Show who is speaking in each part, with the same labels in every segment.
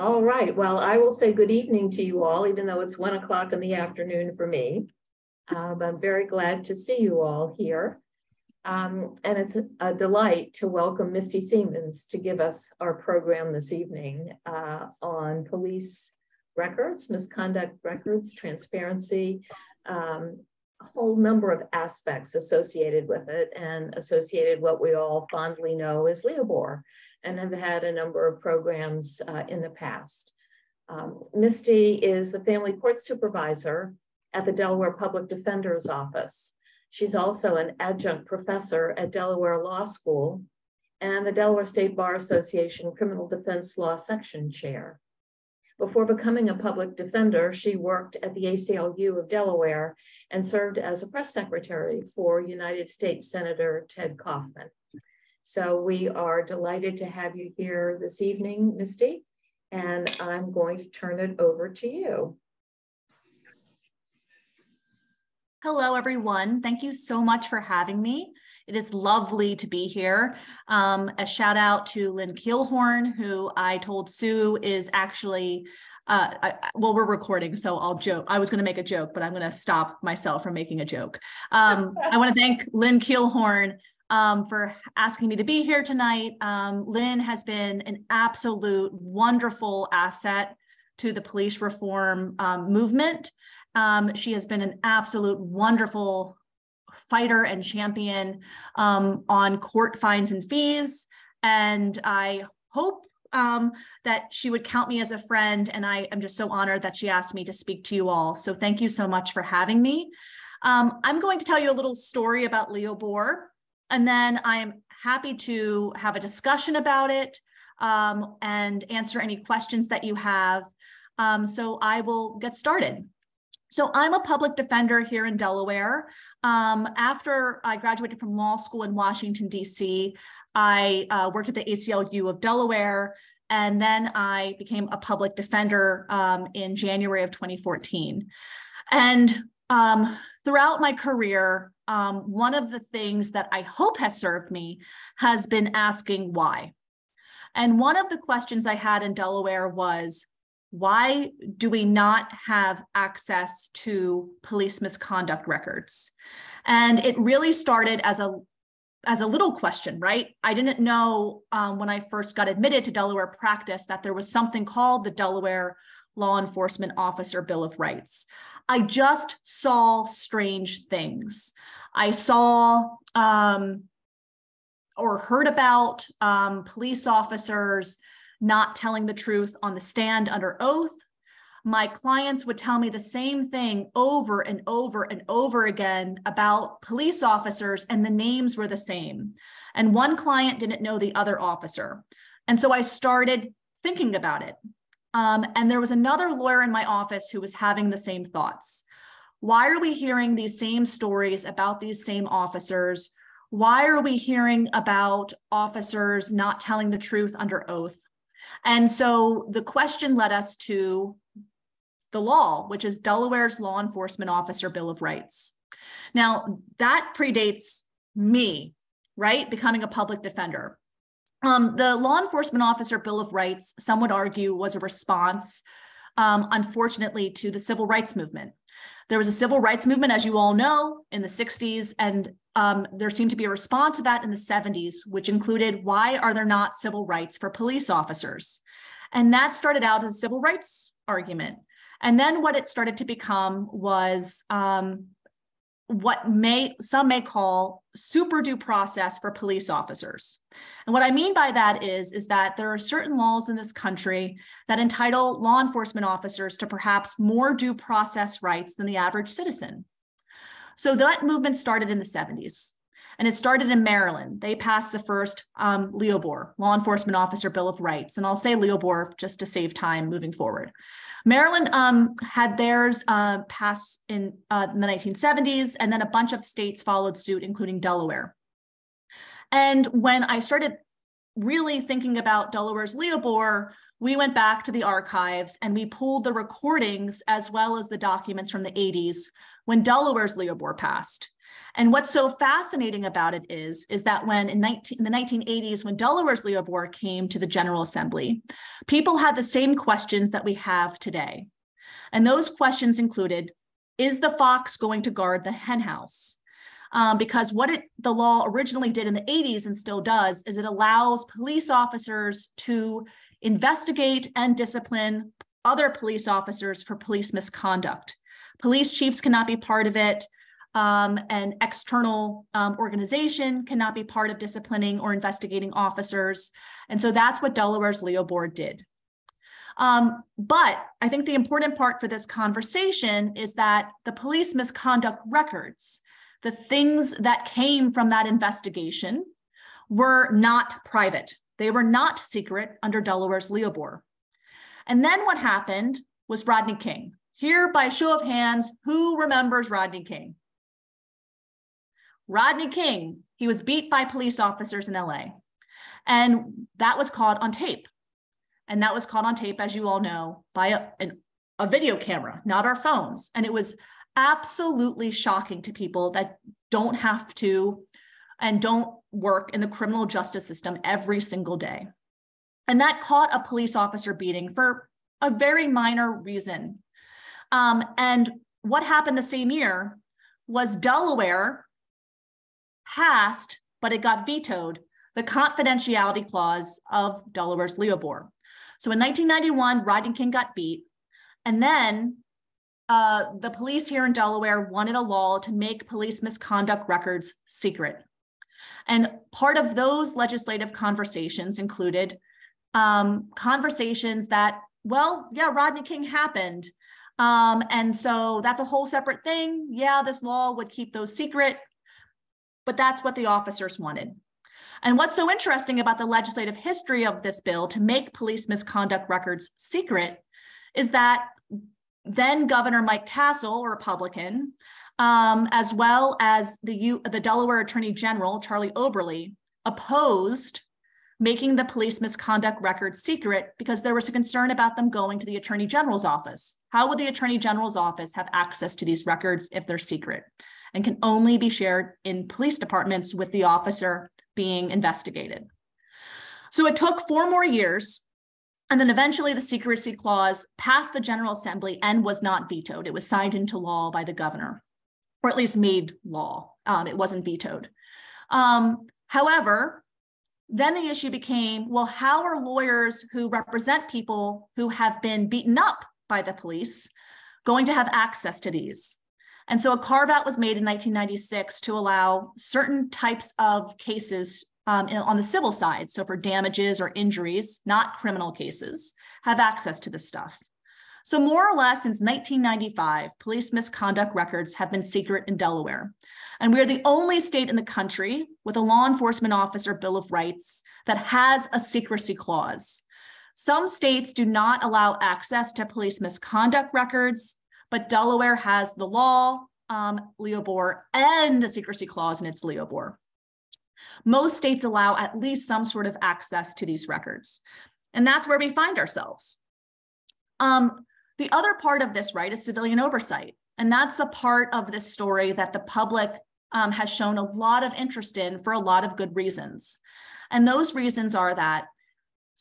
Speaker 1: All right. Well, I will say good evening to you all, even though it's one o'clock in the afternoon for me. Um, I'm very glad to see you all here. Um, and it's a, delight to welcome Misty Seemans to give us our program this evening uh, on police records, misconduct records, transparency, um, a whole number of aspects associated with it and associated what we all fondly know as Leobor and have had a number of programs uh, in the past. Um, Misty is the family court supervisor at the Delaware Public Defender's Office. She's also an adjunct professor at Delaware Law School and the Delaware State Bar Association Criminal Defense Law Section Chair. Before becoming a public defender, she worked at the ACLU of Delaware and served as a press secretary for United States Senator Ted Kaufman. So we are delighted to have you here this evening, Misty, and I'm going to turn it over to you.
Speaker 2: Hello, everyone. Thank you so much for having me. It is lovely to be here. Um, a shout out to Lynn Keelhorn, who I told Sue is actually uh, I, well, we're recording, so I'll joke. I was going to make a joke, but I'm going to stop myself from making a joke. Um, I want to thank Lynn Keelhorn um, for asking me to be here tonight. Um, Lynn has been an absolute wonderful asset to the police reform um, movement. Um, she has been an absolute wonderful fighter and champion um, on court fines and fees. And I hope um, that she would count me as a friend. And I am just so honored that she asked me to speak to you all. So thank you so much for having me. I'm going to tell you a little story about Leobor. And then I'm happy to have a discussion about it um, and answer any questions that you have. Um, so I will get started. So I'm a public defender here in Delaware. Um, after I graduated from law school in Washington, D.C., I uh, worked at the ACLU of Delaware, and then I became a public defender um, in January of 2014. And um, throughout my career, um, one of the things that I hope has served me has been asking why. And one of the questions I had in Delaware was why do we not have access to police misconduct records? And it really started as a as a little question, right? I didn't know um, when I first got admitted to Delaware practice that there was something called the Delaware Law Enforcement Officer Bill of Rights. I just saw strange things. I saw um, or heard about um, police officers not telling the truth on the stand under oath. My clients would tell me the same thing over and over and over again about police officers, and the names were the same. And one client didn't know the other officer. And so I started thinking about it. Um, and there was another lawyer in my office who was having the same thoughts. Why are we hearing these same stories about these same officers? Why are we hearing about officers not telling the truth under oath? And so the question led us to the law, which is Delaware's Law Enforcement Officer Bill of Rights. Now, that predates me, right? Becoming a public defender. Um, the Law Enforcement Officer Bill of Rights, some would argue, was a response, um, unfortunately, to the civil rights movement. There was a civil rights movement, as you all know, in the 60s, and um, there seemed to be a response to that in the 70s, which included why are there not civil rights for police officers? And that started out as a civil rights argument. And then what it started to become was um, what may some may call super due process for police officers. And what I mean by that is, is that there are certain laws in this country that entitle law enforcement officers to perhaps more due process rights than the average citizen. So that movement started in the 70s. And it started in Maryland. They passed the first um, Leobor, Law Enforcement Officer Bill of Rights. And I'll say Leobor just to save time moving forward. Maryland um, had theirs uh, pass in, uh, in the 1970s, and then a bunch of states followed suit, including Delaware. And when I started really thinking about Delaware's Leobor, we went back to the archives and we pulled the recordings as well as the documents from the 80s when Delaware's Leobor passed. And what's so fascinating about it is, is that when in, 19, in the 1980s, when Delaware's Leobor came to the General Assembly, people had the same questions that we have today. And those questions included, is the fox going to guard the henhouse? Um, because what it, the law originally did in the 80s and still does is it allows police officers to investigate and discipline other police officers for police misconduct. Police chiefs cannot be part of it. Um, an external um, organization cannot be part of disciplining or investigating officers. And so that's what Delaware's Leobor did. Um, but I think the important part for this conversation is that the police misconduct records, the things that came from that investigation, were not private. They were not secret under Delaware's Leobor. And then what happened was Rodney King. Here, by show of hands, who remembers Rodney King? Rodney King, he was beat by police officers in LA. And that was caught on tape. And that was caught on tape, as you all know, by a, an, a video camera, not our phones. And it was absolutely shocking to people that don't have to and don't work in the criminal justice system every single day. And that caught a police officer beating for a very minor reason. Um, and what happened the same year was Delaware passed, but it got vetoed, the confidentiality clause of Delaware's Leobor. So in 1991, Rodney King got beat. And then uh, the police here in Delaware wanted a law to make police misconduct records secret. And part of those legislative conversations included um, conversations that, well, yeah, Rodney King happened. Um, and so that's a whole separate thing. Yeah, this law would keep those secret, but that's what the officers wanted. And what's so interesting about the legislative history of this bill to make police misconduct records secret is that then Governor Mike Castle, a Republican, um, as well as the, U- the Delaware Attorney General, Charlie Oberly, opposed making the police misconduct record secret because there was a concern about them going to the Attorney General's office. How would the Attorney General's office have access to these records if they're secret? And can only be shared in police departments with the officer being investigated. So it took four more years. And then eventually the secrecy clause passed the General Assembly and was not vetoed. It was signed into law by the governor, or at least made law. Um, it wasn't vetoed. Um, however, then the issue became well, how are lawyers who represent people who have been beaten up by the police going to have access to these? And so a carve out was made in 1996 to allow certain types of cases um, on the civil side, so for damages or injuries, not criminal cases, have access to this stuff. So, more or less since 1995, police misconduct records have been secret in Delaware. And we are the only state in the country with a law enforcement officer Bill of Rights that has a secrecy clause. Some states do not allow access to police misconduct records, but Delaware has the law, um, Leobor, and a secrecy clause in its Leobor. Most states allow at least some sort of access to these records. And that's where we find ourselves. Um, the other part of this, right, is civilian oversight. And that's the part of this story that the public um, has shown a lot of interest in for a lot of good reasons. And those reasons are that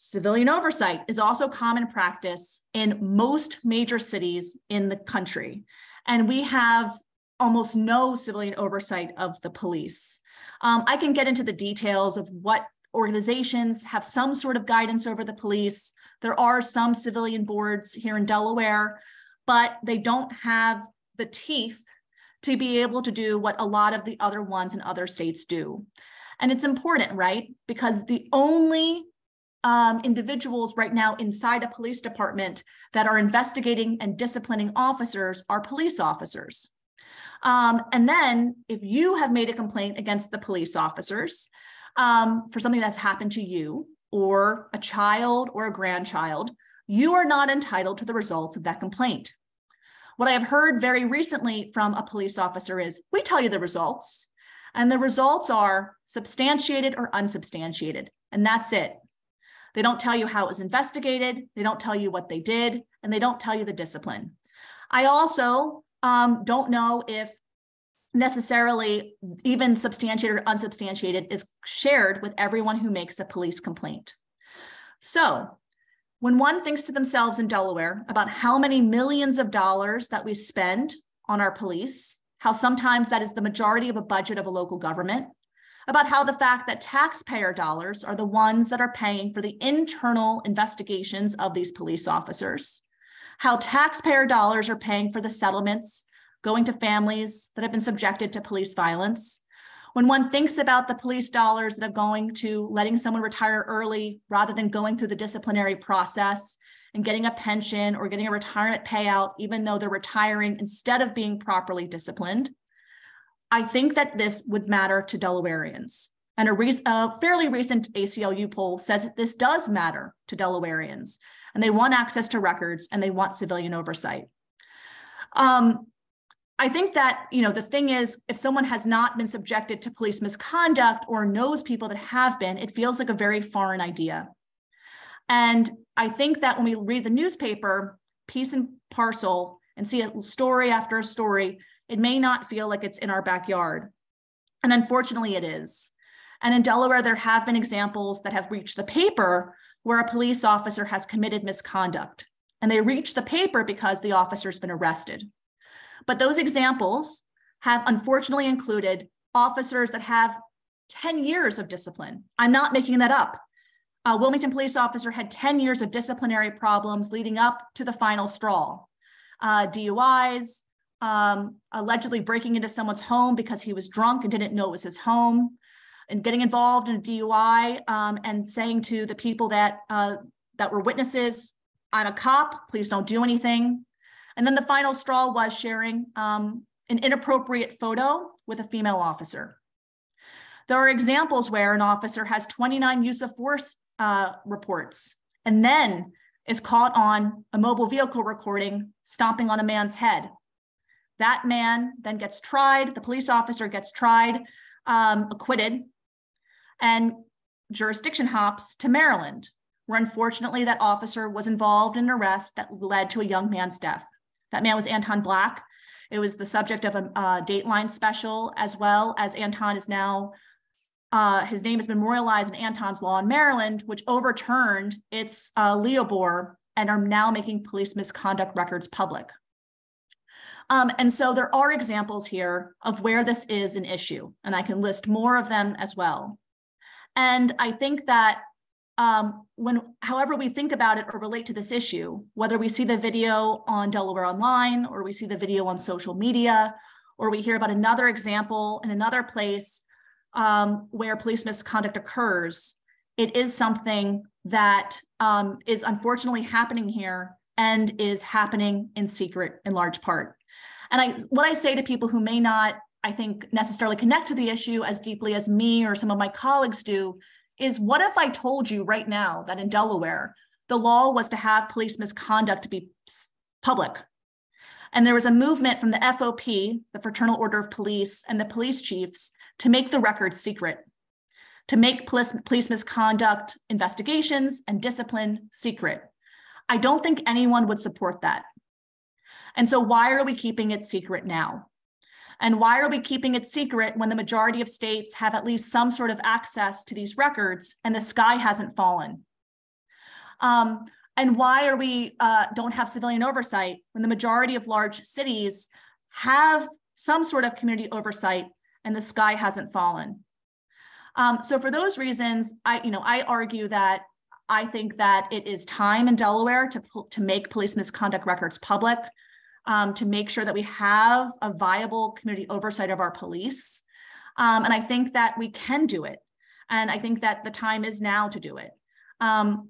Speaker 2: Civilian oversight is also common practice in most major cities in the country. And we have almost no civilian oversight of the police. Um, I can get into the details of what organizations have some sort of guidance over the police. There are some civilian boards here in Delaware, but they don't have the teeth to be able to do what a lot of the other ones in other states do. And it's important, right? Because the only um, individuals right now inside a police department that are investigating and disciplining officers are police officers. Um, and then if you have made a complaint against the police officers um, for something that's happened to you or a child or a grandchild, you are not entitled to the results of that complaint. What I have heard very recently from a police officer is we tell you the results, and the results are substantiated or unsubstantiated, and that's it. They don't tell you how it was investigated. They don't tell you what they did, and they don't tell you the discipline. I also um, don't know if necessarily even substantiated or unsubstantiated is shared with everyone who makes a police complaint. So when one thinks to themselves in Delaware about how many millions of dollars that we spend on our police, how sometimes that is the majority of a budget of a local government, about how the fact that taxpayer dollars are the ones that are paying for the internal investigations of these police officers, how taxpayer dollars are paying for the settlements going to families that have been subjected to police violence. When one thinks about the police dollars that are going to letting someone retire early rather than going through the disciplinary process and getting a pension or getting a retirement payout, even though they're retiring instead of being properly disciplined, I think that this would matter to Delawareans. And a, re- a fairly recent ACLU poll says that this does matter to Delawareans, and they want access to records and they want civilian oversight. Um, I think that, you know, the thing is, if someone has not been subjected to police misconduct or knows people that have been, it feels like a very foreign idea. And I think that when we read the newspaper, piece and parcel, and see a story after a story, it may not feel like it's in our backyard. And unfortunately, it is. And in Delaware, there have been examples that have reached the paper where a police officer has committed misconduct. And they reach the paper because the officer's been arrested. But those examples have unfortunately included officers that have 10 years of discipline. I'm not making that up. A Wilmington police officer had 10 years of disciplinary problems leading up to the final straw. Uh, DUIs, um, allegedly breaking into someone's home because he was drunk and didn't know it was his home, and getting involved in a DUI um, and saying to the people that uh, that were witnesses, "I'm a cop. Please don't do anything." And then the final straw was sharing um, an inappropriate photo with a female officer. There are examples where an officer has 29 use of force uh, reports and then is caught on a mobile vehicle recording stomping on a man's head. That man then gets tried, the police officer gets tried, um, acquitted, and jurisdiction hops to Maryland, where unfortunately that officer was involved in an arrest that led to a young man's death. That man was Anton Black. It was the subject of a, Dateline special, as well as Anton is now, uh, his name been memorialized in Anton's Law in Maryland, which overturned its uh, Leobor and are now making police misconduct records public. Um, and so there are examples here of where this is an issue, and I can list more of them as well. And I think that um, when however we think about it or relate to this issue, whether we see the video on Delaware Online or we see the video on social media, or we hear about another example in another place um, where police misconduct occurs, it is something that um, is unfortunately happening here and is happening in secret in large part. And I, what I say to people who may not, I think, necessarily connect to the issue as deeply as me or some of my colleagues do is what if I told you right now that in Delaware, the law was to have police misconduct be public? And there was a movement from the FOP, the Fraternal Order of Police, and the police chiefs to make the record secret, to make police, police misconduct investigations and discipline secret. I don't think anyone would support that. And so, why are we keeping it secret now? And why are we keeping it secret when the majority of states have at least some sort of access to these records and the sky hasn't fallen? Um, and why are we uh, don't have civilian oversight when the majority of large cities have some sort of community oversight and the sky hasn't fallen? Um, so for those reasons, I you know I argue that I think that it is time in Delaware to to make police misconduct records public um, to make sure that we have a viable community oversight of our police. Um, and I think that we can do it. And I think that the time is now to do it. Um,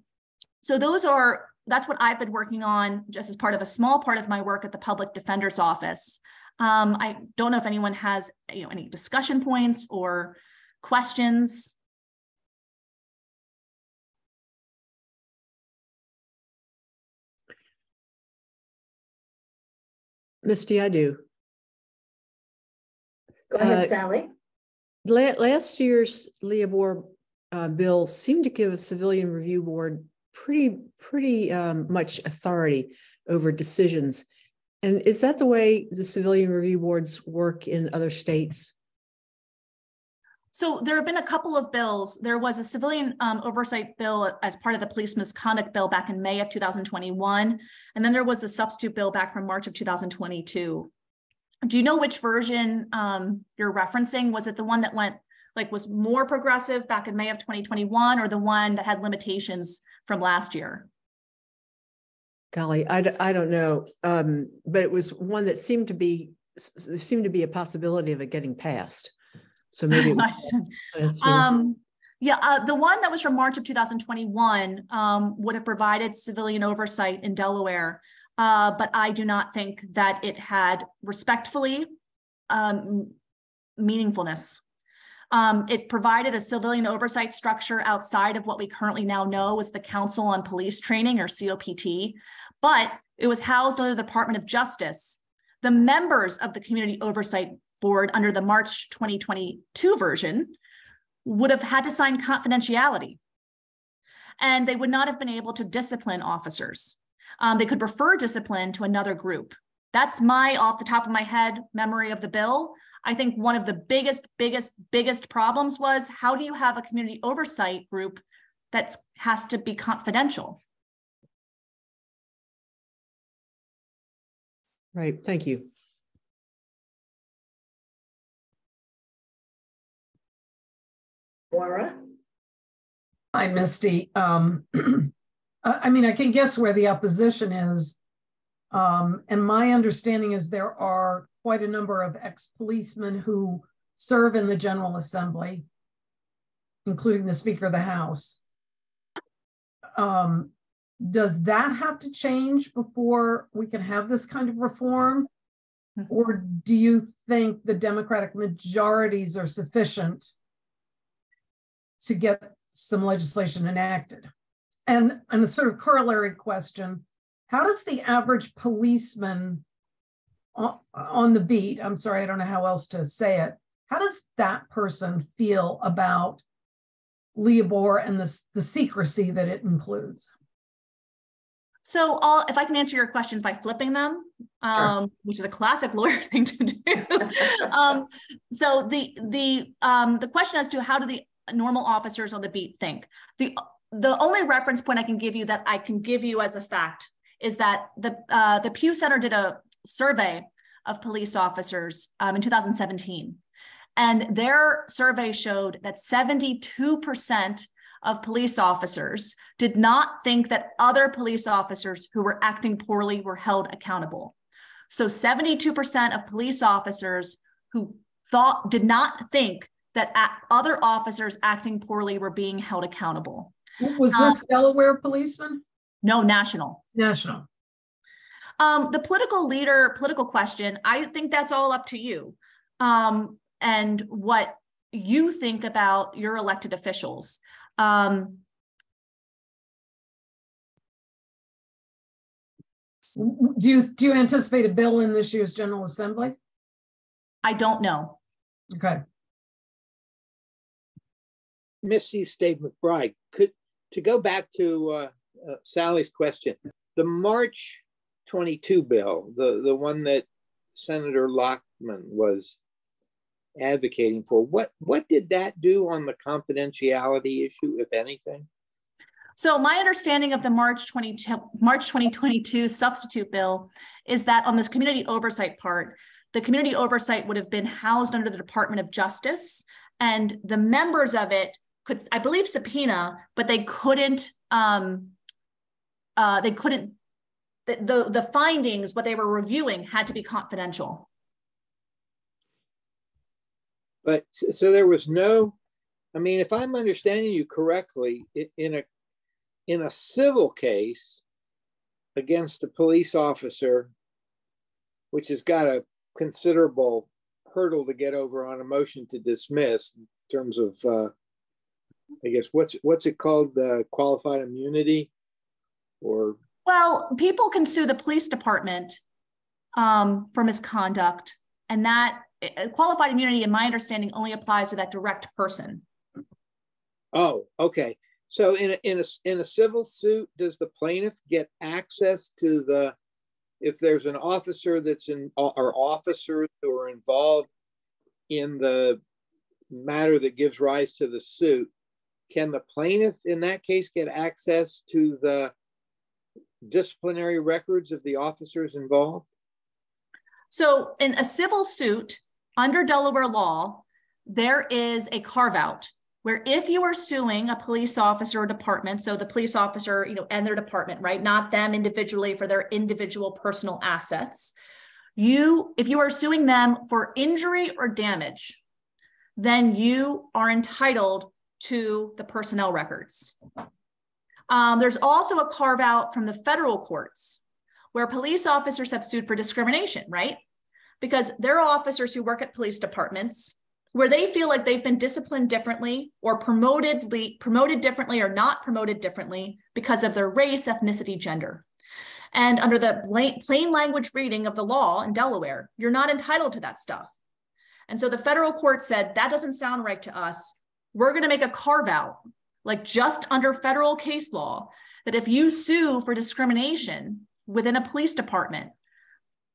Speaker 2: so those are, that's what I've been working on just as part of a small part of my work at the public defender's office. Um, I don't know if anyone has you know, any discussion points or questions.
Speaker 3: Misty, I do.
Speaker 1: Go ahead,
Speaker 3: Uh,
Speaker 1: Sally.
Speaker 3: La- last year's Leobor uh, bill seemed to give a civilian review board pretty, pretty um, much authority over decisions. And is that the way the civilian review boards work in other states?
Speaker 2: So there have been a couple of bills. There was a civilian um, oversight bill as part of the police misconduct bill back in May of 2021. And then there was the substitute bill back from March of 2022. Do you know which version um, you're referencing? Was it the one that went like was more progressive back in May of 2021 or the one that had limitations from last year?
Speaker 3: Golly, I, I don't know. Um, but it was one that seemed to be, seemed to be a possibility of it getting passed. So maybe. it was- Yes, yeah.
Speaker 2: Um, yeah, uh, the one that was from March of 2021 um, would have provided civilian oversight in Delaware. Uh, but I do not think that it had respectfully um, meaningfulness. Um, it provided a civilian oversight structure outside of what we currently now know as the Council on Police Training or COPT, but it was housed under the Department of Justice. The members of the Community Oversight Board under the March 2022 version would have had to sign confidentiality. And they would not have been able to discipline officers. Um, they could refer discipline to another group. That's my off the top of my head memory of the bill. I think one of the biggest, biggest, biggest problems was how do you have a community oversight group that has to be confidential?
Speaker 3: Right, thank you.
Speaker 1: Maura?
Speaker 4: Hi, Misty. Um, I I mean, I can guess where the opposition is. Um, and my understanding is there are quite a number of ex-policemen who serve in the General Assembly, including the Speaker of the House. Um, does that have to change before we can have this kind of reform? Or do you think the Democratic majorities are sufficient to get some legislation enacted? And, and a sort of corollary question, how does the average policeman on, on the beat, I'm sorry, I don't know how else to say it, how does that person feel about Leobor and the, the secrecy that it includes?
Speaker 2: So I'll, if I can answer your questions by flipping them, um, which is a classic lawyer thing to do. um, so the the um, the question as to how do the normal officers on the beat think? The the only reference point I can give you that I can give you as a fact is that the uh, the Pew Center did a survey of police officers um, in 2017, and their survey showed that 72 percent of police officers did not think that other police officers who were acting poorly were held accountable. So 72% of police officers who thought did not think that other officers acting poorly were being held accountable.
Speaker 4: Was this uh, Delaware policeman?
Speaker 2: No, national.
Speaker 4: National.
Speaker 2: Um, the political leader, political question, I think that's all up to you. Um, and what you think about your elected officials. Um,
Speaker 4: do you do you anticipate a bill in this year's General Assembly?
Speaker 2: I don't know.
Speaker 4: Okay.
Speaker 5: Missy Steve McBride, could to go back to uh, uh, Sally's question, the March 22 bill, the, the one that Senator Lockman was advocating for. What what did that do on the confidentiality issue, if anything?
Speaker 2: So my understanding of the March 20, March 2022 substitute bill is that on this community oversight part, the community oversight would have been housed under the Department of Justice, and the members of it could, I believe, subpoena, but they couldn't. Um, uh, they couldn't. The, the the findings, what they were reviewing, had to be confidential.
Speaker 5: But so there was no, I mean, if I'm understanding you correctly, in a in a civil case against a police officer, which has got a considerable hurdle to get over on a motion to dismiss in terms of, uh, I guess what's what's it called, the qualified immunity, or
Speaker 2: well, people can sue the police department um, for misconduct, and that uh, qualified immunity, in my understanding, only applies to that direct person.
Speaker 5: Oh, okay. So in a, in a in a civil suit, does the plaintiff get access to the if there's an officer that's in or officers who are involved in the matter that gives rise to the suit, can the plaintiff in that case get access to the disciplinary records of the officers involved?
Speaker 2: So, in a civil suit under Delaware law, there is a carve out where if you are suing a police officer or department, so the police officer, you know, and their department, right, not them individually for their individual personal assets, you, if you are suing them for injury or damage, then you are entitled to the personnel records. Um, there's also a carve out from the federal courts where police officers have sued for discrimination, right? Because there are officers who work at police departments where they feel like they've been disciplined differently or promoted, promoted differently or not promoted differently because of their race, ethnicity, gender. And under the plain language reading of the law in Delaware, you're not entitled to that stuff. And so the federal court said, that doesn't sound right to us. We're going to make a carve out, like just under federal case law, that if you sue for discrimination within a police department,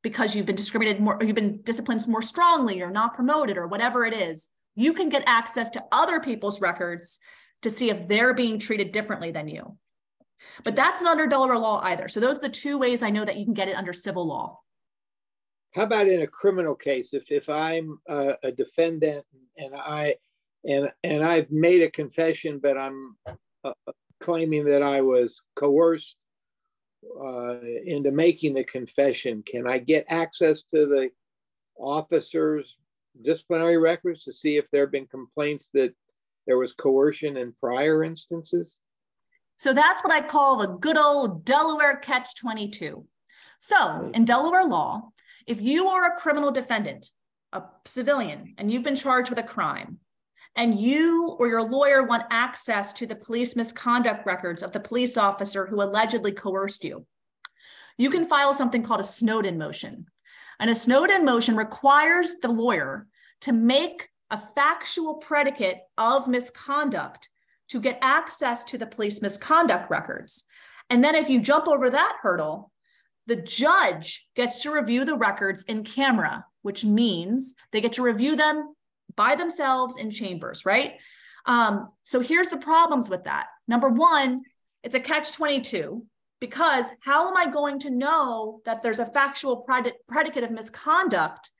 Speaker 2: because you've been discriminated more, you've been disciplined more strongly or not promoted or whatever it is, you can get access to other people's records to see if they're being treated differently than you. But that's not under Delaware law either. So those are the two ways I know that you can get it under civil law.
Speaker 5: How about in a criminal case? If if I'm a, a defendant and I and and I've made a confession, but I'm uh, claiming that I was coerced uh, into making the confession, can I get access to the officer's disciplinary records to see if there have been complaints that there was coercion in prior instances?
Speaker 2: So that's what I call the good old Delaware catch 22. So in Delaware law, if you are a criminal defendant, a civilian, and you've been charged with a crime, and you or your lawyer want access to the police misconduct records of the police officer who allegedly coerced you, you can file something called a Snowden motion. And a Snowden motion requires the lawyer to make a factual predicate of misconduct to get access to the police misconduct records. And then if you jump over that hurdle, the judge gets to review the records in camera, which means they get to review them by themselves in chambers, right? Um, so here's the problems with that. Number one, it's a catch 22 because how am I going to know that there's a factual predicate of misconduct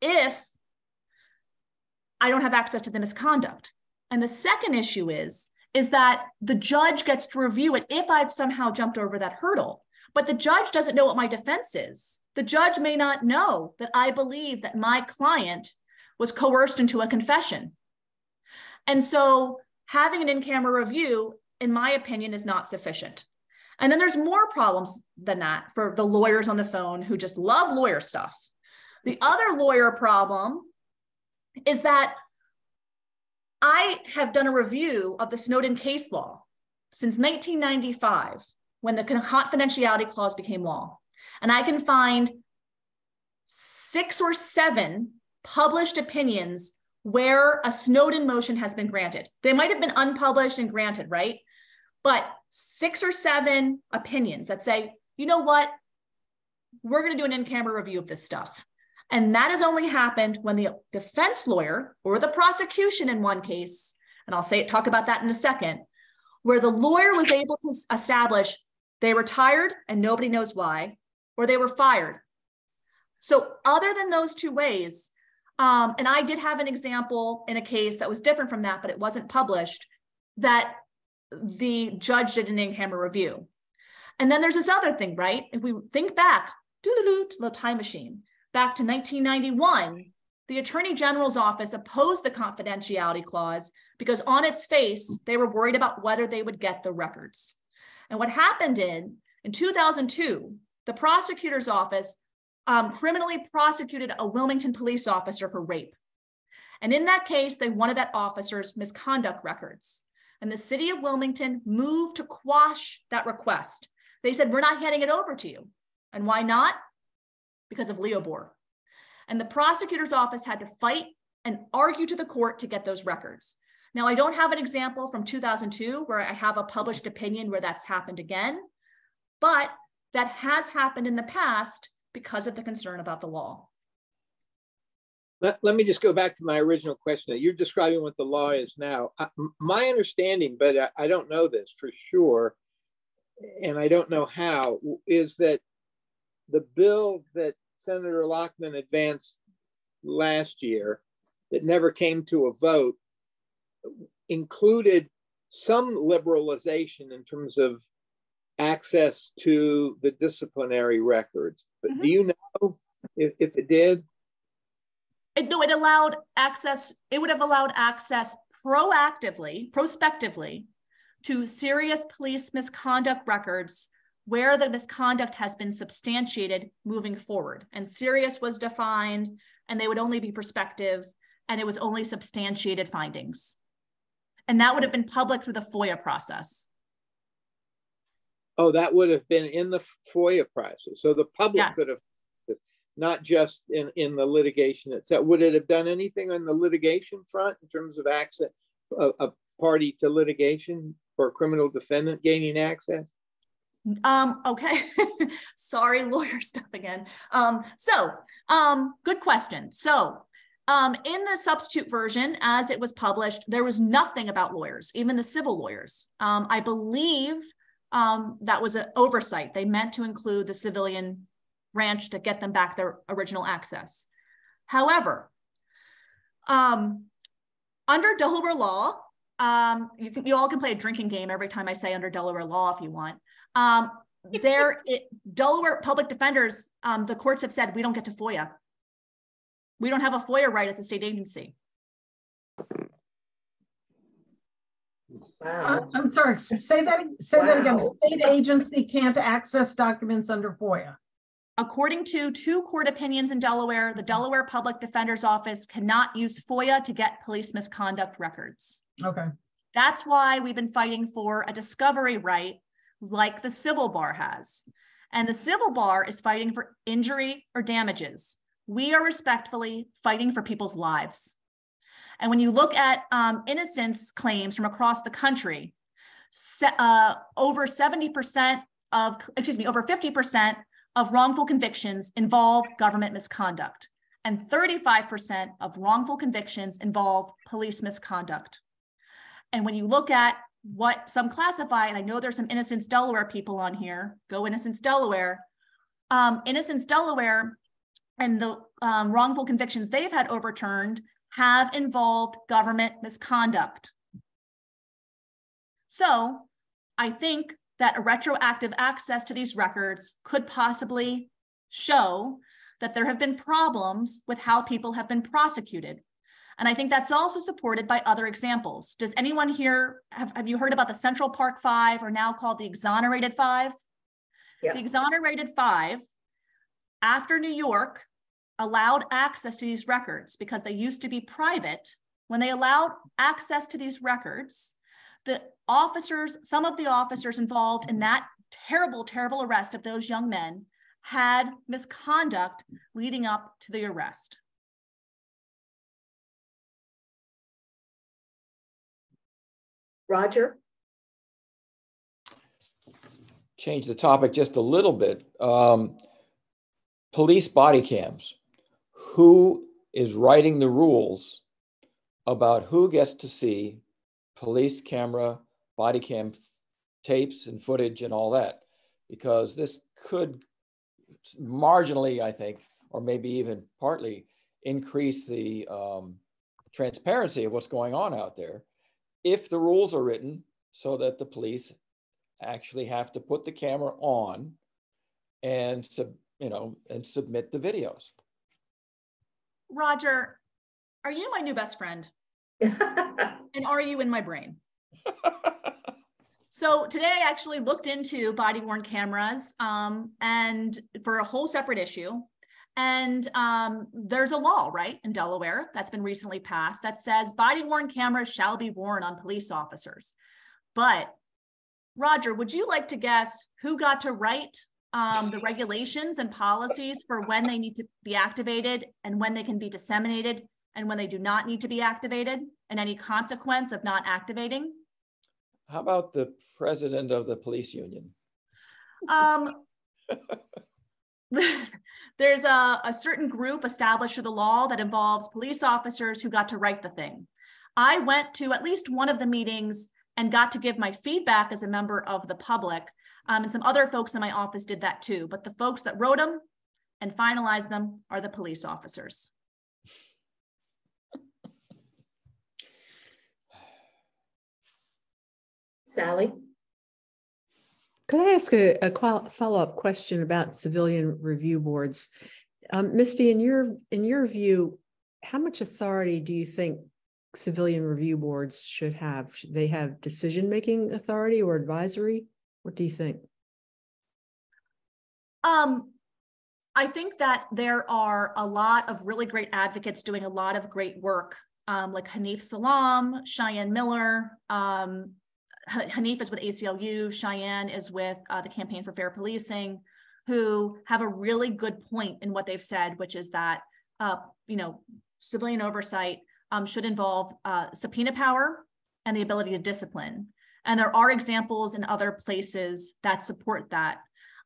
Speaker 2: if I don't have access to the misconduct? And the second issue is, is that the judge gets to review it if I've somehow jumped over that hurdle. But the judge doesn't know what my defense is. The judge may not know that I believe that my client was coerced into a confession. And so having an in camera review, in my opinion, is not sufficient. And then there's more problems than that for the lawyers on the phone who just love lawyer stuff. The other lawyer problem is that I have done a review of the Snowden case law since 1995 when the confidentiality clause became law. And I can find six or seven published opinions where a Snowden motion has been granted. They might have been unpublished and granted, right? But six or seven opinions that say, you know what? We're going to do an in camera review of this stuff. And that has only happened when the defense lawyer or the prosecution in one case, and I'll say talk about that in a second, where the lawyer was able to establish they retired and nobody knows why, or they were fired. So, other than those two ways, um, and I did have an example in a case that was different from that, but it wasn't published, that the judge did an in camera review. And then there's this other thing, right? If we think back to the time machine, back to 1991, the Attorney General's office opposed the confidentiality clause because on its face, they were worried about whether they would get the records. And what happened in, in 2002, the prosecutor's office um, criminally prosecuted a Wilmington police officer for rape. And in that case, they wanted that officer's misconduct records. And the city of Wilmington moved to quash that request. They said, We're not handing it over to you. And why not? Because of Leobor. And the prosecutor's office had to fight and argue to the court to get those records. Now, I don't have an example from 2002 where I have a published opinion where that's happened again, but that has happened in the past because of the concern about the law.
Speaker 5: Let, let me just go back to my original question. You're describing what the law is now. I, my understanding, but I, I don't know this for sure, and I don't know how, is that the bill that Senator Lockman advanced last year that never came to a vote included some liberalization in terms of access to the disciplinary records. But mm-hmm. do you know if, if it did?
Speaker 2: It, no, it allowed access, it would have allowed access proactively, prospectively to serious police misconduct records where the misconduct has been substantiated moving forward. And serious was defined, and they would only be prospective, and it was only substantiated findings. And that would have been public through the FOIA process.
Speaker 5: Oh, that would have been in the FOIA process. So the public yes. could have, this, not just in, in the litigation itself. Would it have done anything on the litigation front in terms of access, a, a party to litigation for a criminal defendant gaining access?
Speaker 2: Um, okay. Sorry, lawyer stuff again. Um, so, um, good question. So, um, in the substitute version, as it was published, there was nothing about lawyers, even the civil lawyers. Um, I believe um, that was an oversight. They meant to include the civilian branch to get them back their original access. However, um, under Delaware law, um, you, can, you all can play a drinking game every time I say under Delaware law if you want. Um, there, it, Delaware public defenders, um, the courts have said we don't get to FOIA. We don't have a FOIA right as a state agency.
Speaker 4: Wow. Uh, I'm sorry, say that, say wow. that again. State agency can't access documents under FOIA.
Speaker 2: According to two court opinions in Delaware, the Delaware Public Defender's Office cannot use FOIA to get police misconduct records.
Speaker 4: Okay.
Speaker 2: That's why we've been fighting for a discovery right like the civil bar has. And the civil bar is fighting for injury or damages. We are respectfully fighting for people's lives. And when you look at um, innocence claims from across the country, uh, over 70% of, excuse me, over 50% of wrongful convictions involve government misconduct, and 35% of wrongful convictions involve police misconduct. And when you look at what some classify, and I know there's some Innocence Delaware people on here, go Innocence Delaware. Um, Innocence Delaware and the um, wrongful convictions they've had overturned have involved government misconduct. So I think that a retroactive access to these records could possibly show that there have been problems with how people have been prosecuted. And I think that's also supported by other examples. Does anyone here, have, have you heard about the Central Park Five or now called the Exonerated Five? Yeah. The Exonerated Five, after New York allowed access to these records because they used to be private, when they allowed access to these records, the officers, some of the officers involved in that terrible, terrible arrest of those young men had misconduct leading up to the arrest.
Speaker 1: Roger?
Speaker 6: Change the topic just a little bit. Um, police body cams. Who is writing the rules about who gets to see police camera, body cam tapes and footage and all that? Because this could marginally, I think, or maybe even partly increase the um, transparency of what's going on out there if the rules are written so that the police actually have to put the camera on and sub, you know and submit the videos.
Speaker 2: Roger, are you my new best friend? and are you in my brain? so today I actually looked into body worn cameras um, and for a whole separate issue. And um, there's a law, right, in Delaware that's been recently passed that says body worn cameras shall be worn on police officers. But Roger, would you like to guess who got to write um, the regulations and policies for when they need to be activated and when they can be disseminated and when they do not need to be activated and any consequence of not activating?
Speaker 6: How about the president of the police union?
Speaker 2: Um, there's a, a certain group established through the law that involves police officers who got to write the thing. I went to at least one of the meetings and got to give my feedback as a member of the public. Um, and some other folks in my office did that too. But the folks that wrote them and finalized them are the police officers.
Speaker 1: Sally?
Speaker 3: Could I ask a, a follow-up question about civilian review boards? Um, Misty, in your in your view, how much authority do you think civilian review boards should have? Should they have decision-making authority or advisory? What do you think?
Speaker 2: Um, I think that there are a lot of really great advocates doing a lot of great work, um, like Hanif Salam, Cheyenne Miller, um, Hanif is with ACLU, Cheyenne is with uh, the Campaign for Fair Policing, who have a really good point in what they've said, which is that uh, you know civilian oversight um, should involve uh, subpoena power and the ability to discipline. And there are examples in other places that support that.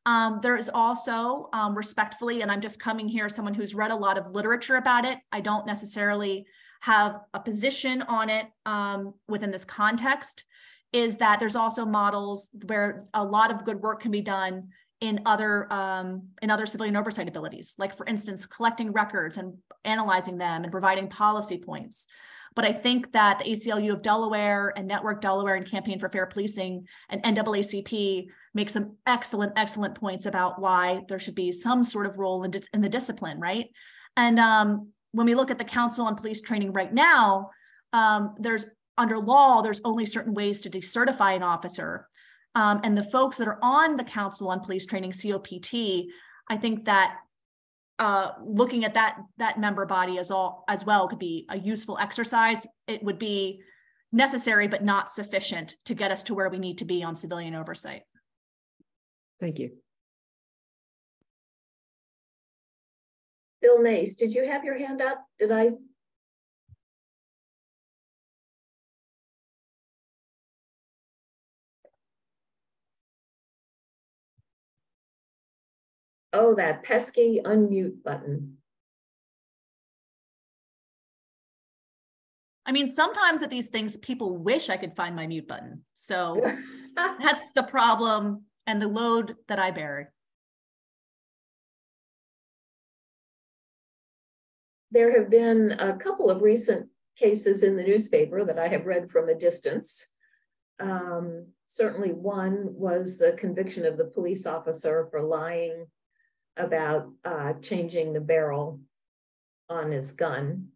Speaker 2: Um, there is also um, respectfully, and I'm just coming here, as someone who's read a lot of literature about it. I don't necessarily have a position on it um, within this context, is that there's also models where a lot of good work can be done in other um, in other civilian oversight abilities, like for instance, collecting records and analyzing them and providing policy points. But I think that the ACLU of Delaware and Network Delaware and Campaign for Fair Policing and NAACP make some excellent, excellent points about why there should be some sort of role in, in the discipline, right? And um, when we look at the Council on Police Training right now, um, there's under law, there's only certain ways to decertify an officer. Um, and the folks that are on the Council on Police Training, COPT, I think that uh, looking at that that member body as all as well could be a useful exercise. It would be necessary but not sufficient to get us to where we need to be on civilian oversight.
Speaker 3: Thank you.
Speaker 1: Bill Nace, did you have your hand up? Did I Oh, that pesky unmute button.
Speaker 2: I mean, sometimes at these things, people wish I could find my mute button. So that's the problem and the load that I bear.
Speaker 1: There have been a couple of recent cases in the newspaper that I have read from a distance. Um, certainly one was the conviction of the police officer for lying about uh, changing the barrel on his gun.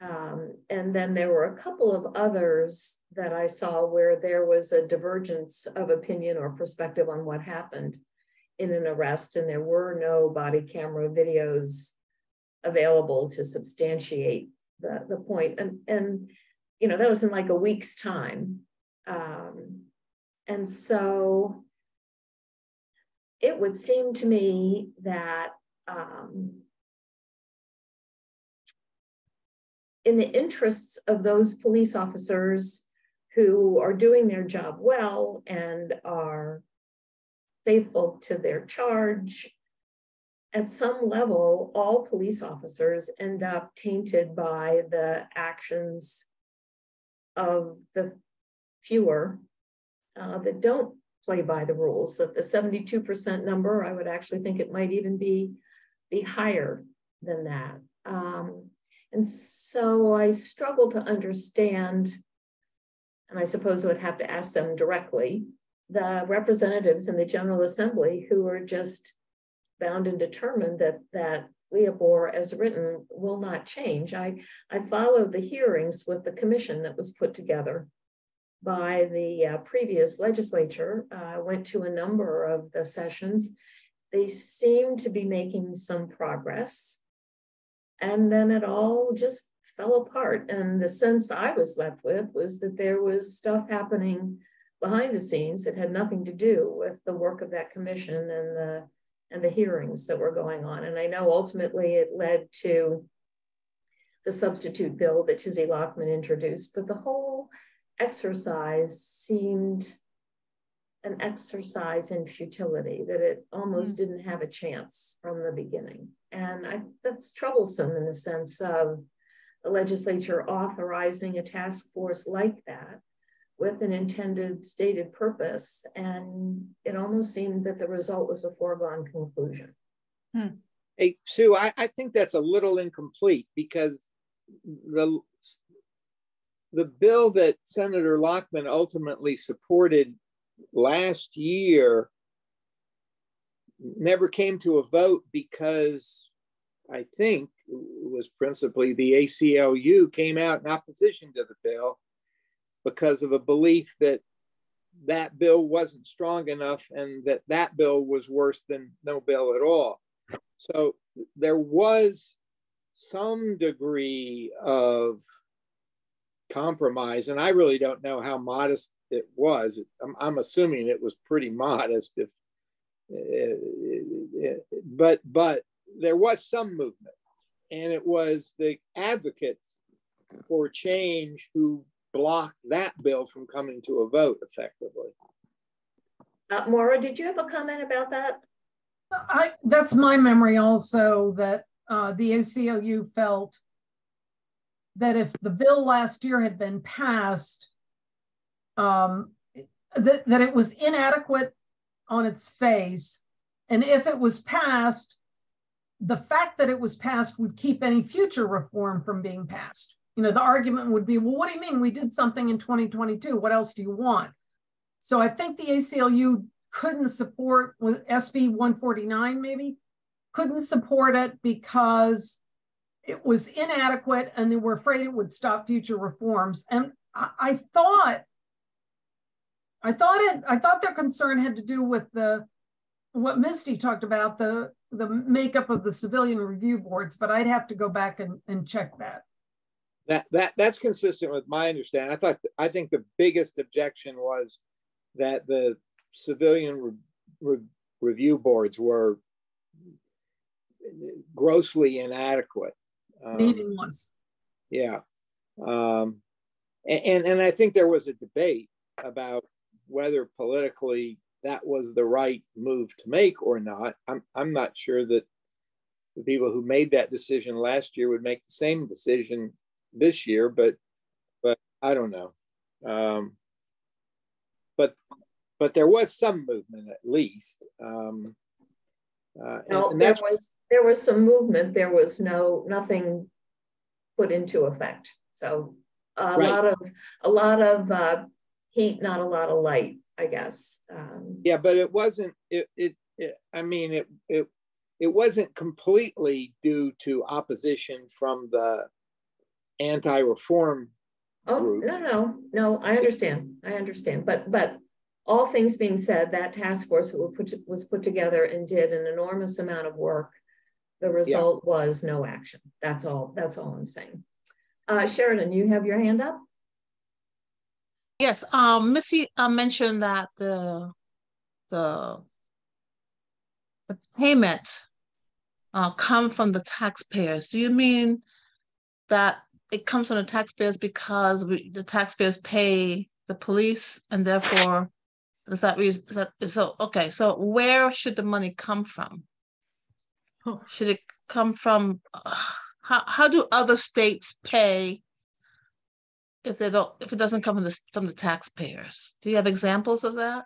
Speaker 1: Um, and then there were a couple of others that I saw where there was a divergence of opinion or perspective on what happened in an arrest, and there were no body camera videos available to substantiate the, the point. And, and, you know, that was in like a week's time. Um, and so it would seem to me that um, in the interests of those police officers who are doing their job well and are faithful to their charge, at some level, all police officers end up tainted by the actions of the fewer uh, that don't play by the rules. That the 72% number, I would actually think it might even be, be higher than that. Um, and so I struggle to understand, and I suppose I would have to ask them directly, the representatives in the General Assembly who are just bound and determined that that Leobor as written will not change. I, I followed the hearings with the commission that was put together by the uh, previous legislature. I uh, went to a number of the sessions. They seemed to be making some progress. And then it all just fell apart. And the sense I was left with was that there was stuff happening behind the scenes that had nothing to do with the work of that commission and the and the hearings that were going on. And I know ultimately it led to the substitute bill that Tizzy Lockman introduced, but the whole exercise seemed an exercise in futility, that it almost mm. didn't have a chance from the beginning. And I, that's troublesome in the sense of the legislature authorizing a task force like that with an intended stated purpose. And it almost seemed that the result was a foregone conclusion.
Speaker 5: Hmm. Hey, Sue, I, I think that's a little incomplete because the the bill that Senator Lockman ultimately supported last year never came to a vote because I think it was principally the ACLU came out in opposition to the bill because of a belief that that bill wasn't strong enough and that that bill was worse than no bill at all. So there was some degree of compromise, and I really don't know how modest it was. I'm, I'm assuming it was pretty modest, if, uh, but but there was some movement, and it was the advocates for change who blocked that bill from coming to a vote effectively.
Speaker 1: Uh, Maura, did you have a comment about that?
Speaker 4: I, that's my memory also that uh, the ACLU felt that if the bill last year had been passed, um, that, that it was inadequate on its face. And if it was passed, the fact that it was passed would keep any future reform from being passed. You know, the argument would be, well, what do you mean we did something in 2022? What else do you want? So I think the ACLU couldn't support with SB 149, maybe couldn't support it because it was inadequate and they were afraid it would stop future reforms. And I, I thought, I thought it, I thought their concern had to do with the what Misty talked about, the the makeup of the civilian review boards, but I'd have to go back and, and check that.
Speaker 5: That that that's consistent with my understanding. I thought I think the biggest objection was that the civilian re, re, review boards were grossly inadequate.
Speaker 4: Um, Meaningless.
Speaker 5: Yeah. Um, and, and I think there was a debate about whether politically that was the right move to make or not. I'm, I'm not sure that the people who made that decision last year would make the same decision this year, but but I don't know. Um, but but there was some movement at least. Um,
Speaker 1: uh, no, and there was there was some movement. There was no nothing put into effect. So a right. lot of a lot of uh, heat, not a lot of light, I guess. Um,
Speaker 5: yeah, but it wasn't. It, it, it I mean, it it it wasn't completely due to opposition from the anti-reform
Speaker 1: Oh groups. no, no, no. I understand. I understand. But but all things being said, that task force that put, was put together and did an enormous amount of work. The result yeah. was no action. That's all. That's all I'm saying. Uh, Sheridan, you have your hand up.
Speaker 7: Yes, um, Missy uh, mentioned that the the, the payment uh, come from the taxpayers. Do you mean that it comes from the taxpayers because we, the taxpayers pay the police and therefore is that reason? Is that so? Okay, so where should the money come from? Should it come from? Uh, how how do other states pay if they don't? If it doesn't come from the from the taxpayers? Do you have examples of that?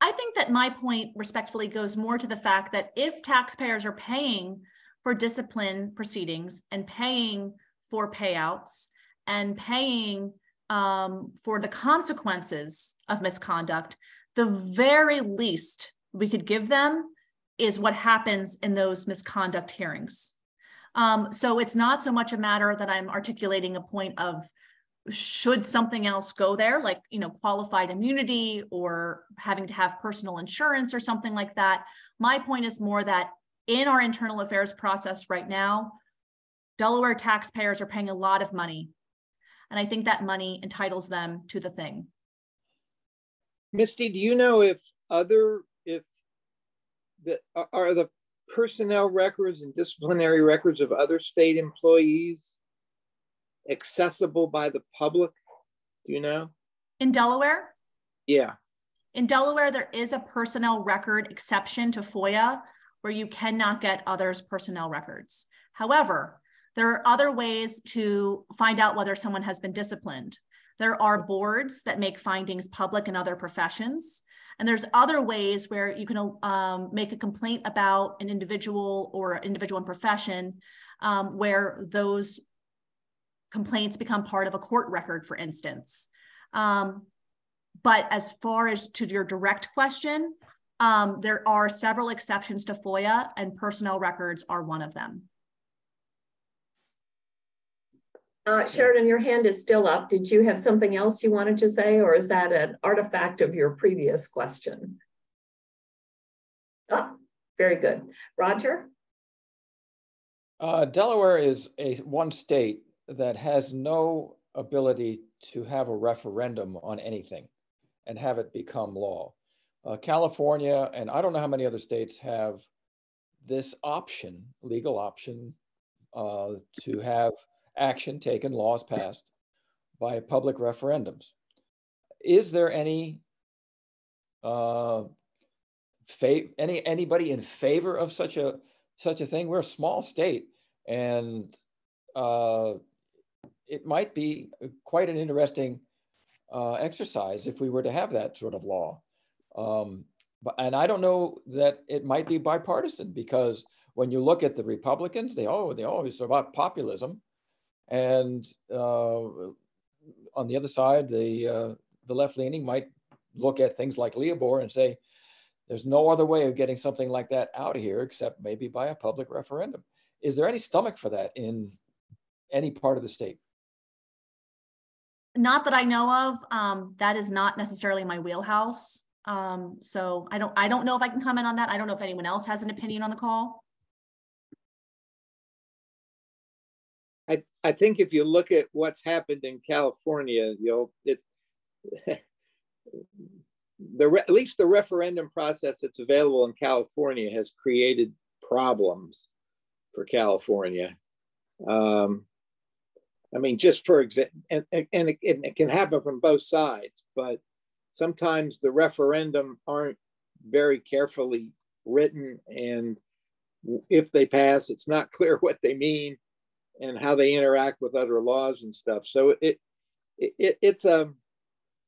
Speaker 2: I think that my point respectfully goes more to the fact that if taxpayers are paying for discipline proceedings and paying for payouts and paying um, for the consequences of misconduct, the very least we could give them is what happens in those misconduct hearings. Um, so it's not so much a matter that I'm articulating a point of should something else go there, like you know, qualified immunity or having to have personal insurance or something like that. My point is more that in our internal affairs process right now, Delaware taxpayers are paying a lot of money. And I think that money entitles them to the thing.
Speaker 5: Misty, do you know if other if the are the personnel records and disciplinary records of other state employees accessible by the public? Do you know?
Speaker 2: In Delaware?
Speaker 5: Yeah.
Speaker 2: In Delaware, there is a personnel record exception to FOIA where you cannot get others' personnel records. However, there are other ways to find out whether someone has been disciplined. There are boards that make findings public in other professions. And there's other ways where you can um, make a complaint about an individual or individual and profession um, where those complaints become part of a court record, for instance. Um, but as far as to your direct question, um, there are several exceptions to FOIA and personnel records are one of them.
Speaker 1: Uh, Sheridan, your hand is still up. Did you have something else you wanted to say, or is that an artifact of your previous question? Oh, very good. Roger?
Speaker 6: Uh, Delaware is a one state that has no ability to have a referendum on anything and have it become law. Uh, California, and I don't know how many other states have this option, legal option, uh, to have action taken, laws passed by public referendums. Is there any uh, any anybody in favor of such a such a thing? We're a small state, and uh, it might be quite an interesting uh, exercise if we were to have that sort of law. Um, but, and I don't know that it might be bipartisan because when you look at the Republicans, they oh they always about populism, and uh, on the other side, the uh, the left leaning might look at things like Leobor and say, there's no other way of getting something like that out of here except maybe by a public referendum. Is there any stomach for that in any part of the state?
Speaker 2: Not that I know of. Um, that is not necessarily my wheelhouse. Um, so I don't I don't know if I can comment on that. I don't know if anyone else has an opinion on the call.
Speaker 5: I, I think if you look at what's happened in California, you'll it the at least the referendum process that's available in California has created problems for California. Um, I mean, just for example, and, and it, it, can happen from both sides, but sometimes the referendum aren't very carefully written, and if they pass, it's not clear what they mean and how they interact with other laws and stuff. So it, it, it's a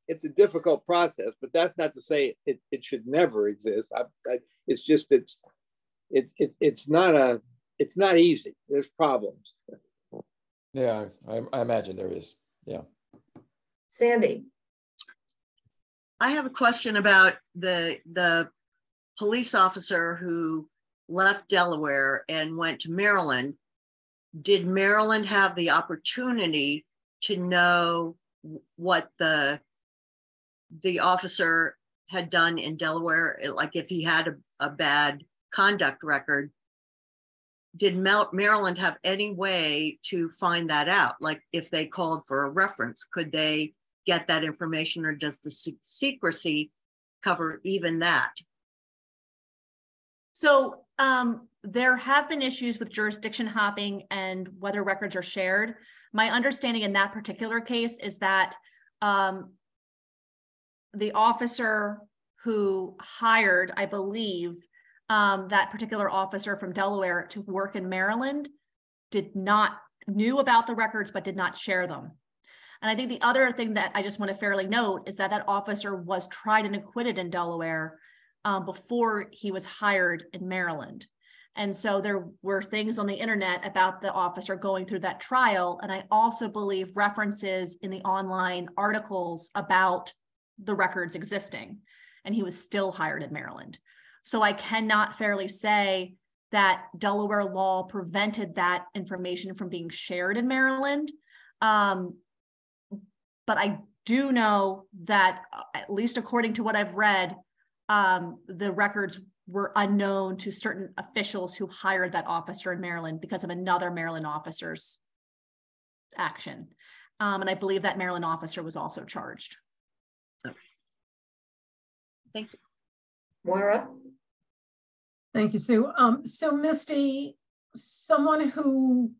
Speaker 5: it's a difficult process, but that's not to say it, it should never exist. I, I, it's just it's it, it it's not a it's not easy. There's problems.
Speaker 6: Yeah, I, I imagine there is. Yeah.
Speaker 1: Sandy.
Speaker 8: I have a question about the the police officer who left Delaware and went to Maryland did Maryland have the opportunity to know what the the officer had done in Delaware, like if he had a, a bad conduct record, did Maryland have any way to find that out? Like if they called for a reference, could they get that information or does the secrecy cover even that?
Speaker 2: So um, there have been issues with jurisdiction hopping and whether records are shared. My understanding in that particular case is that um, the officer who hired, I believe, um, that particular officer from Delaware to work in Maryland did not knew about the records but did not share them. And I think the other thing that I just want to fairly note is that that officer was tried and acquitted in Delaware um, before he was hired in Maryland. And so there were things on the internet about the officer going through that trial. And I also believe references in the online articles about the records existing. And he was still hired in Maryland. So I cannot fairly say that Delaware law prevented that information from being shared in Maryland. Um, but I do know that, uh, at least according to what I've read, um, the records were unknown to certain officials who hired that officer in Maryland because of another Maryland officer's action. Um, and I believe that Maryland officer was also charged.
Speaker 8: Thank you.
Speaker 1: Moira?
Speaker 4: Thank you, Sue. Um, so Misty, someone who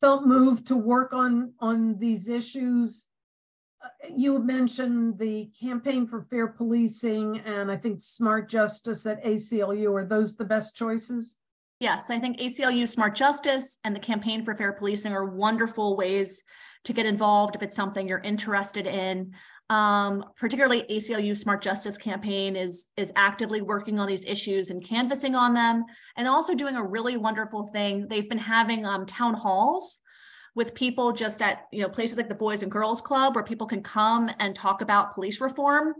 Speaker 4: felt moved to work on on these issues you mentioned the campaign for fair policing and I think smart justice at ACLU. Are those the best choices?
Speaker 2: Yes, I think ACLU Smart Justice and the Campaign for Fair Policing are wonderful ways to get involved if it's something you're interested in. Um, particularly ACLU Smart Justice campaign is, is actively working on these issues and canvassing on them and also doing a really wonderful thing. They've been having um, town halls with people just at you know places like the Boys and Girls Club where people can come and talk about police reform.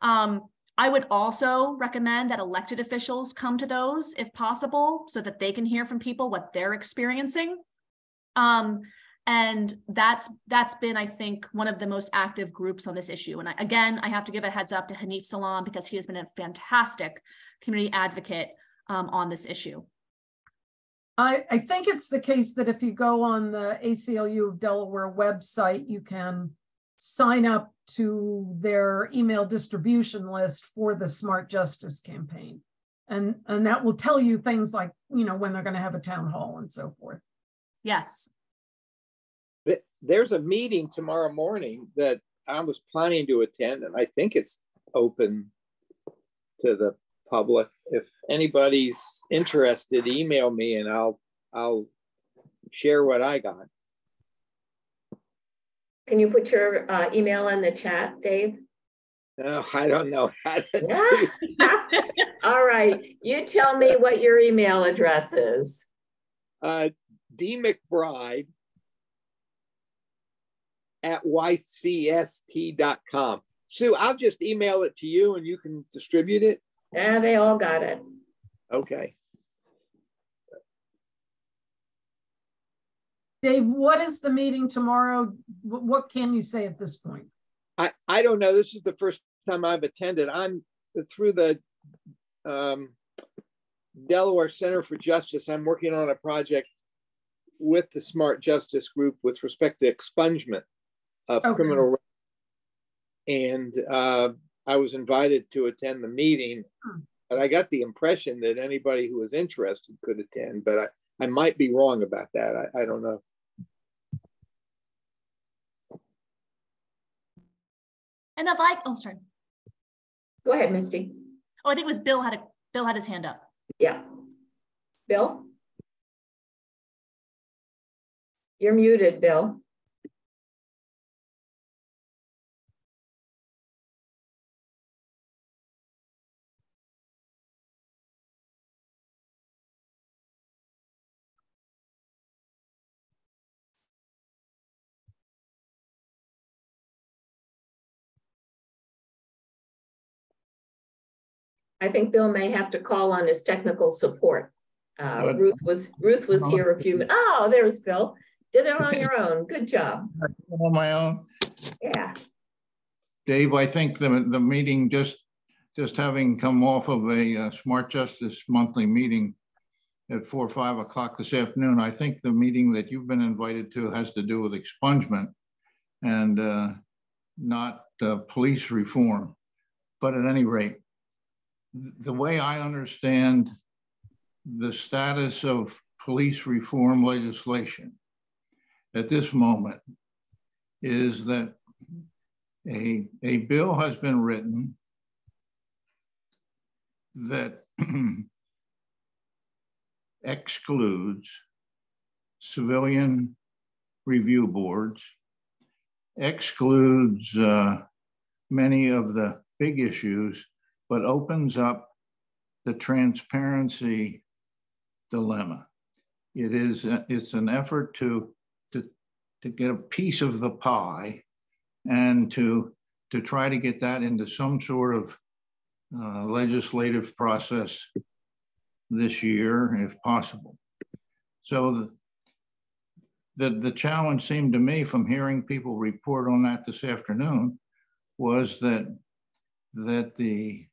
Speaker 2: Um, I would also recommend that elected officials come to those if possible so that they can hear from people what they're experiencing. Um, and that's that's been, I think, one of the most active groups on this issue. And I, again, I have to give a heads up to Hanif Salam because he has been a fantastic community advocate um, on this issue.
Speaker 4: I, I think it's the case that if you go on the ACLU of Delaware website, you can sign up to their email distribution list for the Smart Justice campaign. And, and that will tell you things like, you know, when they're going to have a town hall and so forth.
Speaker 2: Yes.
Speaker 5: There's a meeting tomorrow morning that I was planning to attend, and I think it's open to the public. If anybody's interested, email me and I'll I'll share what I got.
Speaker 1: Can you put your uh, email in the chat, Dave?
Speaker 5: No, I don't know how to
Speaker 1: All right. You tell me what your email address is.
Speaker 5: Uh, D. McBride at ycst.com. Sue, I'll just email it to you and you can distribute it.
Speaker 1: Yeah, they all got it.
Speaker 5: Okay.
Speaker 4: Dave, what is the meeting tomorrow? What can you say at this point?
Speaker 5: I, I don't know. This is the first time I've attended. I'm through the um, Delaware Center for Justice. I'm working on a project with the Smart Justice Group with respect to expungement of okay. criminal. And uh, I was invited to attend the meeting, hmm. but I got the impression that anybody who was interested could attend, but I, I might be wrong about that. I, I don't know.
Speaker 2: And if I, oh, sorry.
Speaker 1: Go ahead, Misty.
Speaker 2: Oh, I think it was Bill had a, Bill had his hand up.
Speaker 1: Yeah. Bill? You're muted, Bill. I think Bill may have to call on his technical support. Uh, Ruth was Ruth was here a few minutes. Oh, there's Bill. Did it on your own. Good job.
Speaker 9: On my own.
Speaker 1: Yeah.
Speaker 9: Dave, I think the the meeting just just having come off of a uh, Smart Justice monthly meeting at four or five o'clock this afternoon, I think the meeting that you've been invited to has to do with expungement and uh, not uh, police reform. But at any rate, the way I understand the status of police reform legislation at this moment is that a, a bill has been written that excludes civilian review boards, excludes uh, many of the big issues but opens up the transparency dilemma. It is a, it's an effort to, to, to get a piece of the pie and to, to try to get that into some sort of uh, legislative process this year, if possible. So the, the, the challenge seemed to me from hearing people report on that this afternoon was that, that the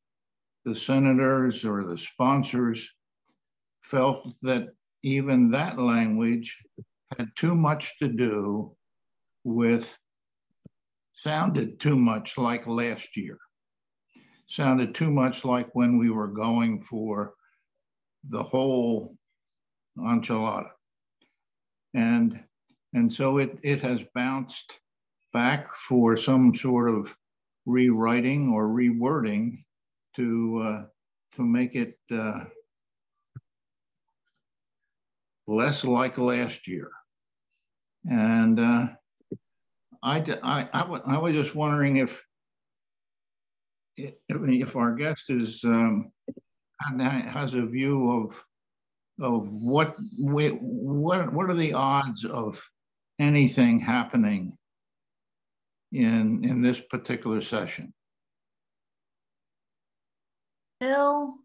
Speaker 9: the senators or the sponsors felt that even that language had too much to do with, sounded too much like last year, sounded too much like when we were going for the whole enchilada. And, and so it, it has bounced back for some sort of rewriting or rewording to uh, to make it uh, less like last year. And uh, I, I, I, I was just wondering if if our guest is um, has a view of of what what what are the odds of anything happening in in this particular session?
Speaker 2: Bill,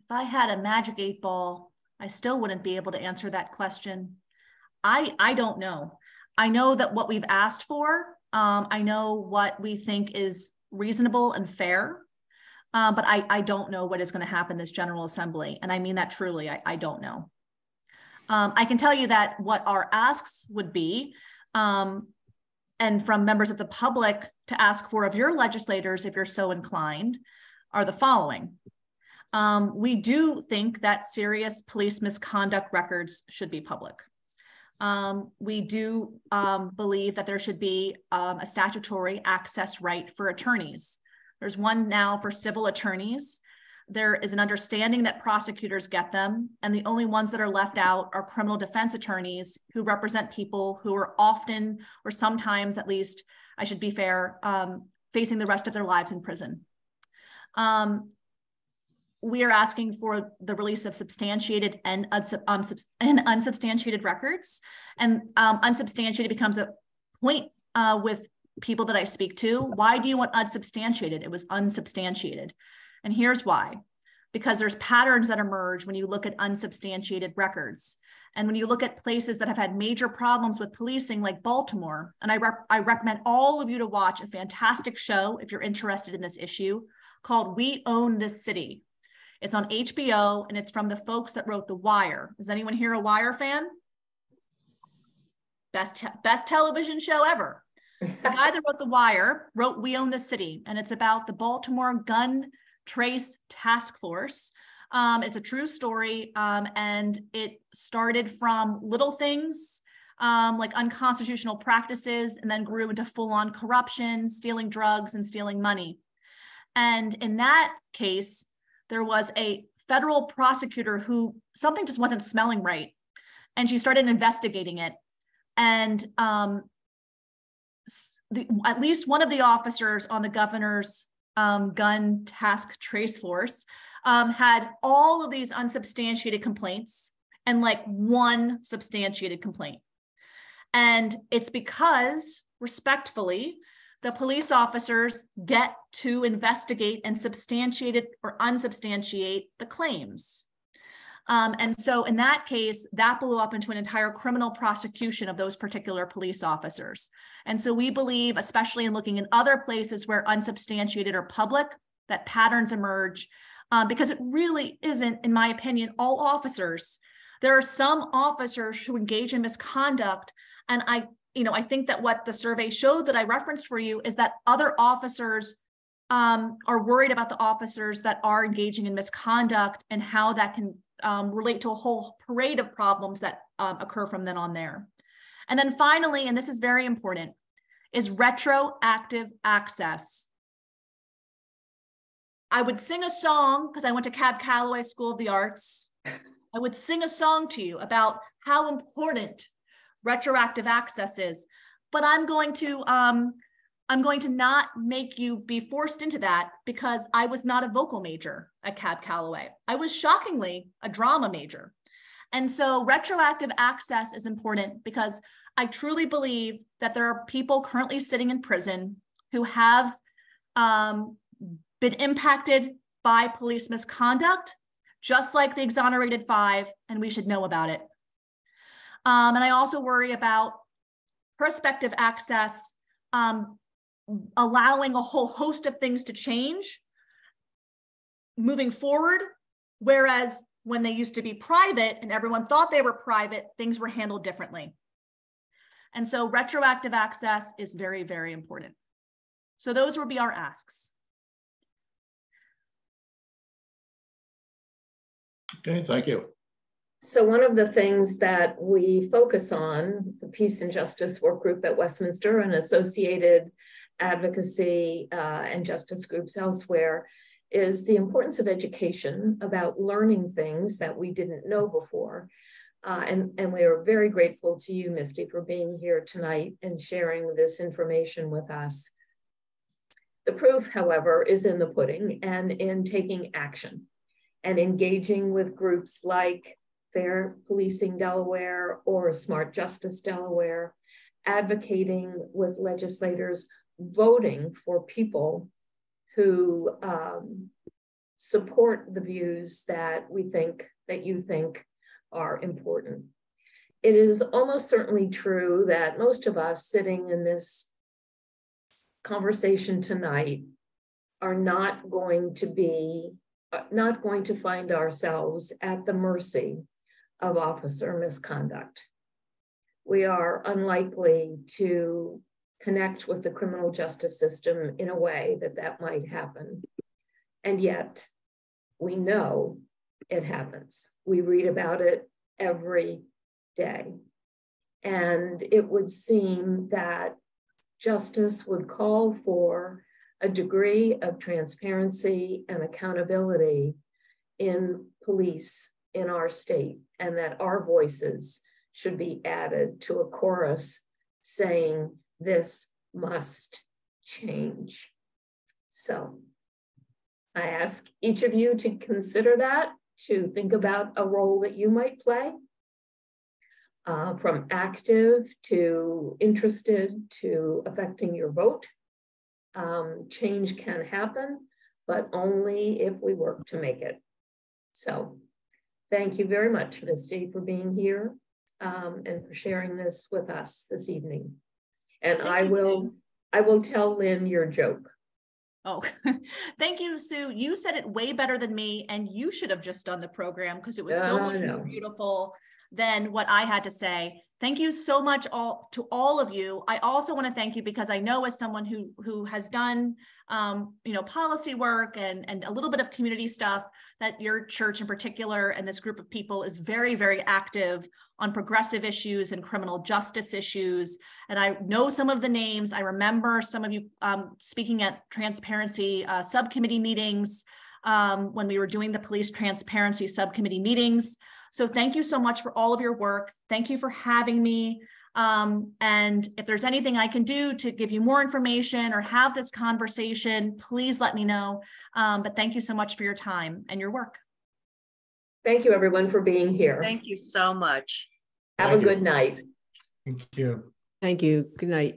Speaker 2: if I had a magic eight ball, I still wouldn't be able to answer that question. I I don't know. I know that what we've asked for, um, I know what we think is reasonable and fair, uh, but I, I don't know what is going to happen this General Assembly. And I mean that truly, I, I don't know. Um, I can tell you that what our asks would be, um, and from members of the public to ask for of your legislators, if you're so inclined, are the following. Um, we do think that serious police misconduct records should be public. Um, we do um, believe that there should be um, a statutory access right for attorneys. There's one now for civil attorneys. There is an understanding that prosecutors get them, and the only ones that are left out are criminal defense attorneys who represent people who are often, or sometimes at least, I should be fair, um, facing the rest of their lives in prison. Um, we are asking for the release of substantiated and, um, and unsubstantiated records. And um, unsubstantiated becomes a point uh, with people that I speak to. Why do you want unsubstantiated? It was unsubstantiated. And here's why. Because there's patterns that emerge when you look at unsubstantiated records. And when you look at places that have had major problems with policing, like Baltimore, and I, I recommend all of you to watch a fantastic show if you're interested in this issue called We Own This City. It's on HBO and it's from the folks that wrote The Wire. Is anyone here a Wire fan? Best, te- best television show ever. The guy that wrote The Wire wrote We Own the City, and it's about the Baltimore Gun Trace Task Force. Um, it's a true story, um, and it started from little things um, like unconstitutional practices and then grew into full on corruption, stealing drugs, and stealing money. And in that case, there was a federal prosecutor who something just wasn't smelling right. And she started investigating it. And um, the, at least one of the officers on the governor's um, gun task trace force um, had all of these unsubstantiated complaints and like one substantiated complaint. And it's because, respectfully, the police officers get to investigate and substantiate it or unsubstantiate the claims. Um, and so in that case, that blew up into an entire criminal prosecution of those particular police officers. And so we believe, especially in looking in other places where unsubstantiated or public, that patterns emerge uh, because it really isn't, in my opinion, all officers. There are some officers who engage in misconduct. And I you know, I think that what the survey showed that I referenced for you is that other officers um, are worried about the officers that are engaging in misconduct and how that can um, relate to a whole parade of problems that um, occur from then on there. And then finally, and this is very important, is retroactive access. I would sing a song because I went to Cab Calloway School of the Arts. I would sing a song to you about how important retroactive access is. But I'm going to um, I'm going to not make you be forced into that because I was not a vocal major at Cab Calloway. I was shockingly a drama major. And so retroactive access is important because I truly believe that there are people currently sitting in prison who have um, been impacted by police misconduct, just like the exonerated five, and we should know about it. Um, and I also worry about prospective access, um, allowing a whole host of things to change moving forward. Whereas when they used to be private and everyone thought they were private, things were handled differently. And so retroactive access is very, very important. So those would be our asks.
Speaker 9: Okay, thank you.
Speaker 1: So one of the things that we focus on, the Peace and Justice Work Group at Westminster and associated advocacy uh, and justice groups elsewhere, is the importance of education about learning things that we didn't know before. Uh, and, and we are very grateful to you, Misty, for being here tonight and sharing this information with us. The proof, however, is in the pudding and in taking action and engaging with groups like Fair Policing Delaware or Smart Justice Delaware, advocating with legislators, voting for people who um, support the views that we think, that you think are important. It is almost certainly true that most of us sitting in this conversation tonight are not going to be, uh, not going to find ourselves at the mercy of officer misconduct. We are unlikely to connect with the criminal justice system in a way that that might happen. And yet, we know it happens. We read about it every day. And it would seem that justice would call for a degree of transparency and accountability in police in our state, and that our voices should be added to a chorus saying, This must change. So I ask each of you to consider that, to think about a role that you might play. Uh, from active to interested to affecting your vote. Um, change can happen, but only if we work to make it. So thank you very much, Misty, for being here um, and for sharing this with us this evening. And thank I will, Sue. I will tell Lynn your joke.
Speaker 2: Oh, thank you, Sue. You said it way better than me, and you should have just done the program because it was so uh, beautiful than what I had to say. Thank you so much all to all of you. I also want to thank you because I know as someone who who has done um, you know policy work and and a little bit of community stuff that your church in particular and this group of people is very very active on progressive issues and criminal justice issues. And I know some of the names. I remember some of you um, speaking at transparency uh, subcommittee meetings um, when we were doing the police transparency subcommittee meetings. So thank you so much for all of your work. Thank you for having me. Um, and if there's anything I can do to give you more information or have this conversation, please let me know. Um, but thank you so much for your time and your work.
Speaker 1: Thank you everyone for being here.
Speaker 8: Thank you so much.
Speaker 1: Have thank a good you. night.
Speaker 10: Thank you.
Speaker 3: Thank you. Good night.